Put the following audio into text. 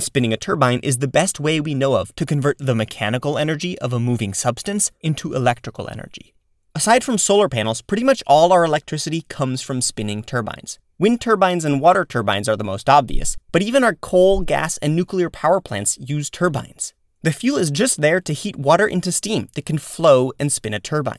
Spinning a turbine is the best way we know of to convert the mechanical energy of a moving substance into electrical energy. Aside from solar panels, pretty much all our electricity comes from spinning turbines. Wind turbines and water turbines are the most obvious, but even our coal, gas, and nuclear power plants use turbines. The fuel is just there to heat water into steam that can flow and spin a turbine.